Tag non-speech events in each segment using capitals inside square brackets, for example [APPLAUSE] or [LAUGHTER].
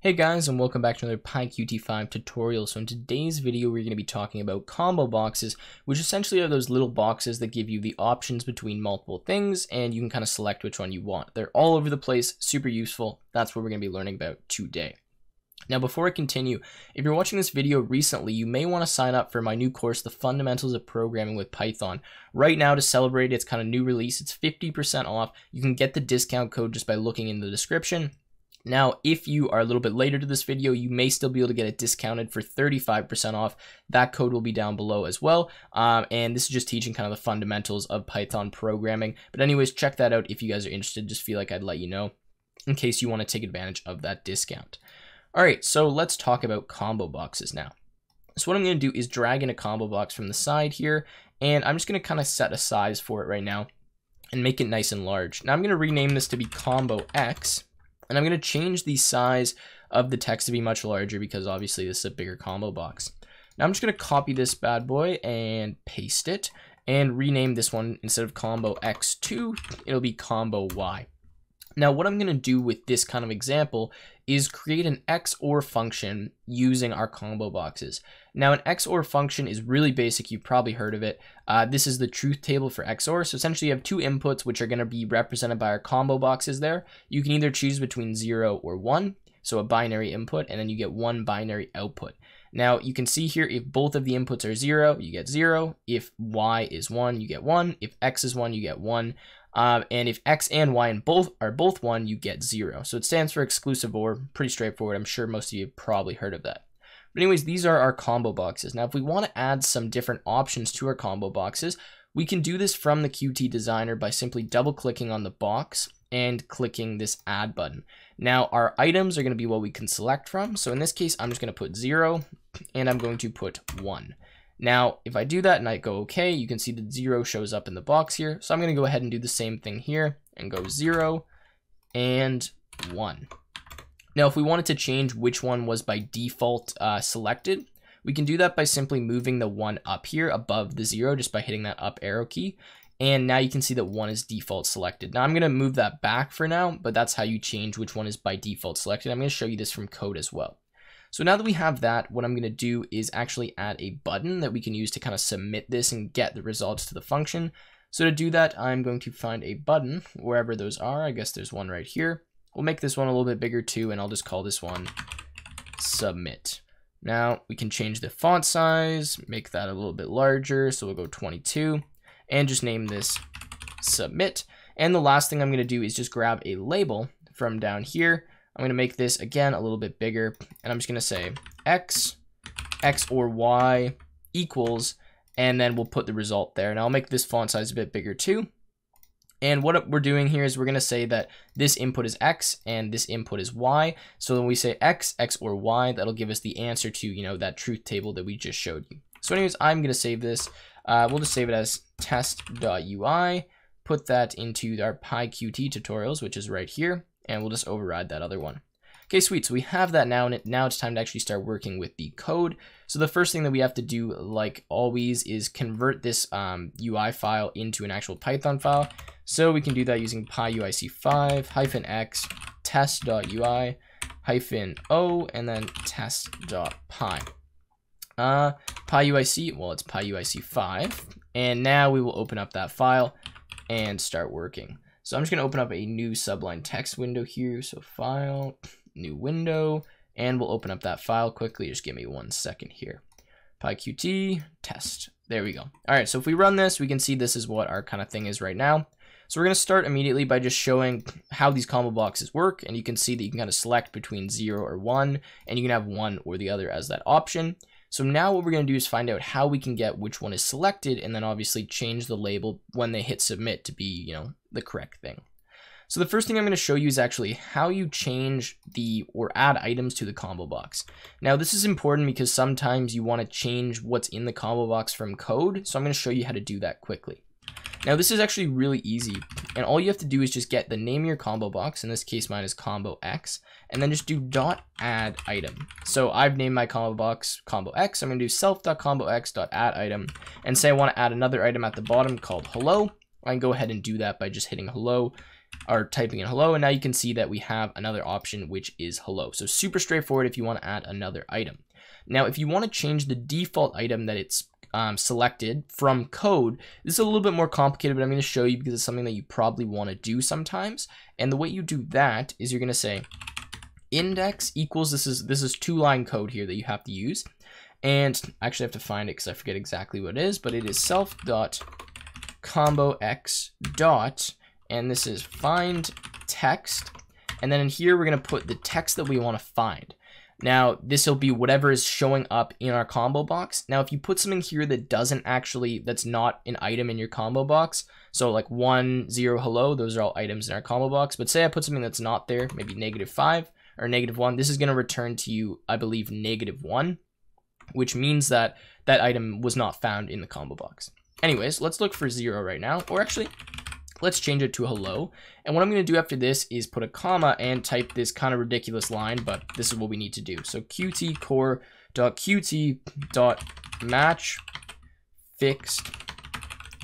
Hey guys and welcome back to another PyQt5 tutorial. So in today's video we're going to be talking about combo boxes which essentially are those little boxes that give you the options between multiple things and you can kind of select which one you want. They're all over the place, super useful. That's what we're going to be learning about today. Now before I continue, if you're watching this video recently, you may want to sign up for my new course, The Fundamentals of Programming with Python. Right now to celebrate its kind of new release, it's 50% off. You can get the discount code just by looking in the description. Now, if you are a little bit later to this video, you may still be able to get it discounted for 35% off. That code will be down below as well. Um, and this is just teaching kind of the fundamentals of Python programming. But anyways, check that out if you guys are interested. Just feel like I'd let you know in case you want to take advantage of that discount. All right, so let's talk about combo boxes now. So what I'm going to do is drag in a combo box from the side here, and I'm just going to kind of set a size for it right now and make it nice and large. Now I'm going to rename this to be combo X and I'm going to change the size of the text to be much larger because obviously this is a bigger combo box. Now I'm just going to copy this bad boy and paste it and rename this one instead of combo X2, it'll be combo Y. Now what I'm going to do with this kind of example is create an XOR function using our combo boxes. Now an XOR function is really basic, you've probably heard of it. Uh, this is the truth table for XOR, so essentially you have two inputs which are going to be represented by our combo boxes there. You can either choose between 0 or 1, so a binary input, and then you get one binary output. Now you can see here if both of the inputs are 0, you get 0. If y is 1, you get 1. If x is 1, you get 1. Um, and if x and y and both are both 1, you get 0. So it stands for exclusive OR. Pretty straightforward. I'm sure most of you probably heard of that. But anyways, these are our combo boxes. Now, if we want to add some different options to our combo boxes, we can do this from the Qt designer by simply double clicking on the box and clicking this add button. Now our items are going to be what we can select from. So in this case, I'm just going to put zero and I'm going to put one. Now, if I do that and I go okay, you can see that zero shows up in the box here. So I'm going to go ahead and do the same thing here and go zero and one. Now, if we wanted to change which one was by default uh, selected, we can do that by simply moving the one up here above the zero just by hitting that up arrow key. And now you can see that one is default selected. Now I'm going to move that back for now, but that's how you change which one is by default selected. I'm going to show you this from code as well. So now that we have that, what I'm going to do is actually add a button that we can use to kind of submit this and get the results to the function. So to do that, I'm going to find a button wherever those are. I guess there's one right here. We'll make this one a little bit bigger too, and I'll just call this one submit. Now we can change the font size, make that a little bit larger. So we'll go 22 and just name this submit. And the last thing I'm going to do is just grab a label from down here. I'm going to make this again a little bit bigger and I'm just going to say x, x or y equals, and then we'll put the result there. And I'll make this font size a bit bigger too. And what we're doing here is we're going to say that this input is x and this input is y. So when we say x, x or y, that'll give us the answer to, you know, that truth table that we just showed you. So anyways, I'm going to save this. Uh, we'll just save it as test.ui, put that into our PyQt tutorials, which is right here, and we'll just override that other one. Okay, sweet. So we have that now, and it, now it's time to actually start working with the code. So the first thing that we have to do, like always, is convert this um, UI file into an actual Python file. So we can do that using pyuic5 hyphen x test.ui hyphen o and then test.py. Uh, pyuic, well, it's pyuic5. And now we will open up that file and start working. So I'm just going to open up a new Sublime Text window here. So file, new window, and we'll open up that file quickly. Just give me one second here. PyQt test. There we go. All right, so if we run this, we can see this is what our kind of thing is right now. So we're going to start immediately by just showing how these combo boxes work. And you can see that you can kind of select between 0 or 1, and you can have one or the other as that option. So now what we're going to do is find out how we can get which one is selected and then obviously change the label when they hit submit to be, you know, the correct thing. So the first thing I'm going to show you is actually how you change the or add items to the combo box. Now this is important because sometimes you want to change what's in the combo box from code. So I'm going to show you how to do that quickly. Now this is actually really easy and all you have to do is just get the name of your combo box. In this case mine is combo X and then just do dot add item. So I've named my combo box combo X. I'm going to do self.combox.add item and say I want to add another item at the bottom called hello. I can go ahead and do that by just hitting hello or typing in hello, and now you can see that we have another option, which is hello. So super straightforward if you want to add another item. Now, if you want to change the default item that it's um, selected from code, this is a little bit more complicated, but I'm going to show you because it's something that you probably want to do sometimes. And the way you do that is you're going to say index equals, this is, this is two line code here that you have to use. And I actually have to find it because I forget exactly what it is, but it is self dot combo x dot, and this is find text. And then in here, we're going to put the text that we want to find. Now, this will be whatever is showing up in our combo box. Now, if you put something here that doesn't actually, that's not an item in your combo box, so like one, zero, hello, those are all items in our combo box. But say I put something that's not there, maybe negative five or negative one, this is going to return to you, I believe, negative one, which means that that item was not found in the combo box. Anyways, let's look for zero right now, or actually, Let's change it to hello. And what I'm going to do after this is put a comma and type this kind of ridiculous line, but this is what we need to do. So qt core dot qt dot match fixed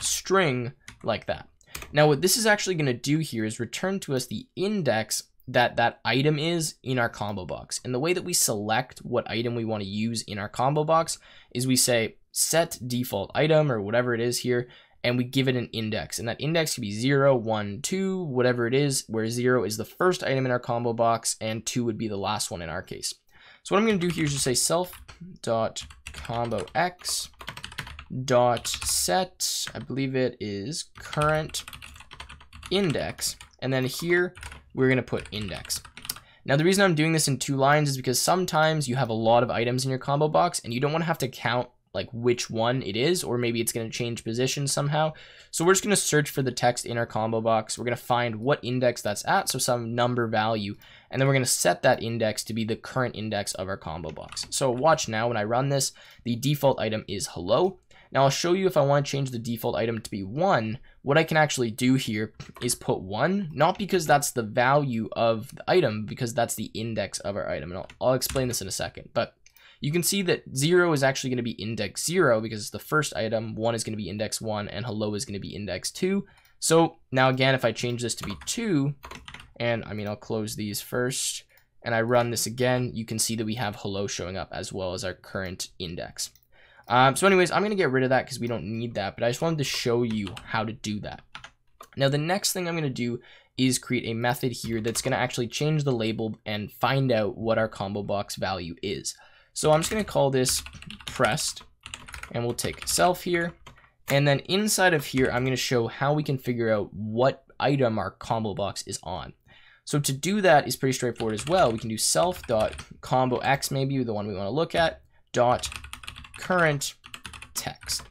string like that. Now what this is actually going to do here is return to us the index that that item is in our combo box. And the way that we select what item we want to use in our combo box is we say set default item or whatever it is here and we give it an index. And that index could be 0, 1, 2, whatever it is, where 0 is the first item in our combo box and 2 would be the last one in our case. So what I'm going to do here is just say self dot combo x dot set, I believe it is current index. And then here we're going to put index. Now the reason I'm doing this in two lines is because sometimes you have a lot of items in your combo box and you don't want to have to count like which one it is, or maybe it's going to change position somehow. So we're just going to search for the text in our combo box. We're going to find what index that's at, so some number value, and then we're going to set that index to be the current index of our combo box. So watch now, when I run this, the default item is hello. Now I'll show you if I want to change the default item to be 1, what I can actually do here is put 1, not because that's the value of the item, because that's the index of our item. And I'll, I'll explain this in a second. But you can see that 0 is actually going to be index 0 because it's the first item, 1 is going to be index 1, and hello is going to be index 2. So now again, if I change this to be 2, and I mean, I'll close these first, and I run this again, you can see that we have hello showing up as well as our current index. Um, so anyways, I'm going to get rid of that because we don't need that, but I just wanted to show you how to do that. Now, the next thing I'm going to do is create a method here that's going to actually change the label and find out what our combo box value is. So I'm just going to call this pressed, and we'll take self here. And then inside of here, I'm going to show how we can figure out what item our combo box is on. So to do that is pretty straightforward as well. We can do self dot combo x maybe the one we want to look at dot current text.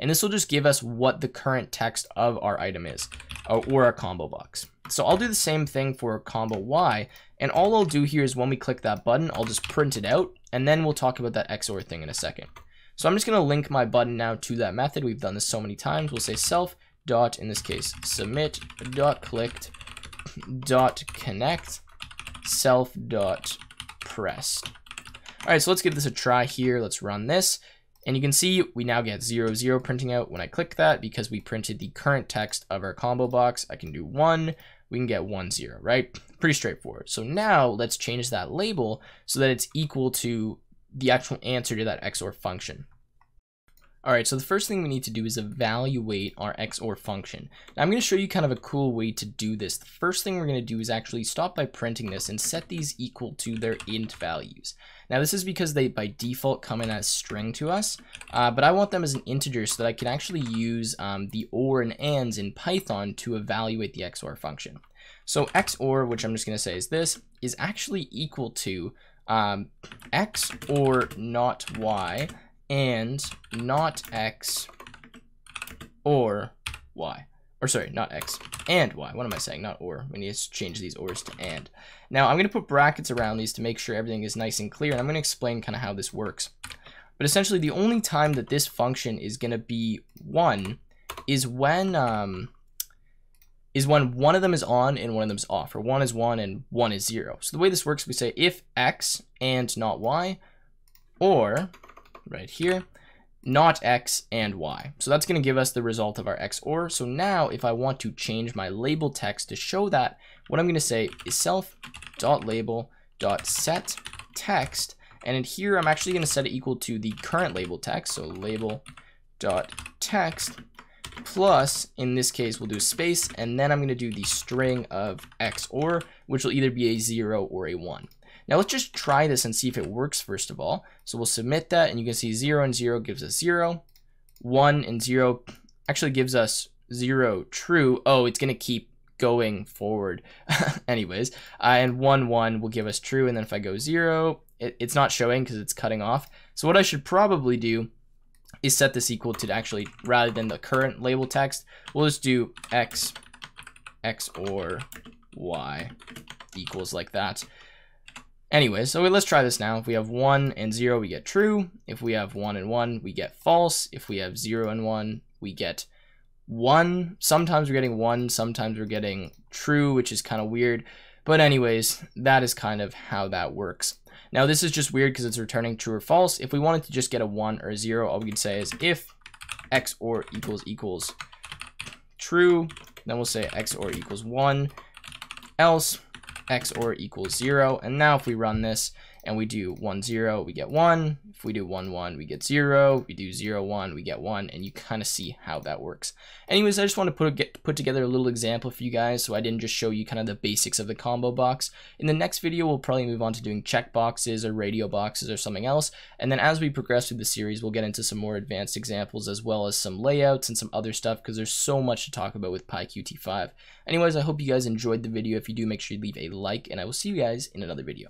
And this will just give us what the current text of our item is or our combo box. So I'll do the same thing for combo Y, and all I'll do here is when we click that button, I'll just print it out, and then we'll talk about that XOR thing in a second. So I'm just going to link my button now to that method. We've done this so many times. We'll say self dot, in this case, submit dot clicked dot connect self dot pressed. All right, so let's give this a try here. Let's run this. And you can see we now get 0, 0 printing out when I click that because we printed the current text of our combo box. I can do 1, we can get 1, 0, right? Pretty straightforward. So now let's change that label so that it's equal to the actual answer to that XOR function. All right, so the first thing we need to do is evaluate our XOR function. Now I'm going to show you kind of a cool way to do this. The first thing we're going to do is actually stop by printing this and set these equal to their int values. Now this is because they by default come in as string to us, uh, but I want them as an integer so that I can actually use um, the OR and ANDs in Python to evaluate the XOR function. So XOR, which I'm just going to say is this, is actually equal to um, X or not Y and not x or y. Or sorry, not x and y. What am I saying? Not or. We need to change these ors to and. Now I'm going to put brackets around these to make sure everything is nice and clear. And I'm going to explain kind of how this works. But essentially the only time that this function is going to be 1 is when um, is when one of them is on and one of them is off. Or 1 is 1 and 1 is 0. So the way this works, we say if x and not y, or right here, not x and y. So that's going to give us the result of our XOR. So now if I want to change my label text to show that, what I'm going to say is self.label.set text. And in here, I'm actually going to set it equal to the current label text. So label dot text plus, in this case, we'll do space, and then I'm going to do the string of XOR, which will either be a 0 or a 1. Now let's just try this and see if it works first of all. So we'll submit that and you can see 0 and 0 gives us 0. 1 and 0 actually gives us 0 true. Oh, it's to keep going forward [LAUGHS] anyways. Uh, and 1, 1 will give us true. And then if I go 0, it, it's not showing because it's cutting off. So what I should probably do is set this equal to actually, rather than the current label text, we'll just do x, x or y equals like that. Anyway, so let's try this now. If we have 1 and 0, we get true. If we have 1 and 1, we get false. If we have 0 and 1, we get 1. Sometimes we're getting 1, sometimes we're getting true, which is kind of weird. But anyways, that is kind of how that works. Now this is just weird because it's returning true or false. If we wanted to just get a 1 or a 0, all we could say is if XOR equals equals true, then we'll say XOR equals 1, else XOR equals 0. And now if we run this and we do 1, 0, we get 1. If we do 1, 1, we get 0. We do 0, 1, we get 1. And you kind of see how that works. Anyways, I just want to put, get, put together a little example for you guys so I didn't just show you kind of the basics of the combo box. In the next video, we'll probably move on to doing check boxes or radio boxes or something else. And then as we progress through the series, we'll get into some more advanced examples as well as some layouts and some other stuff because there's so much to talk about with PyQt5. Anyways, I hope you guys enjoyed the video. If you do, make sure you leave a like, and I will see you guys in another video.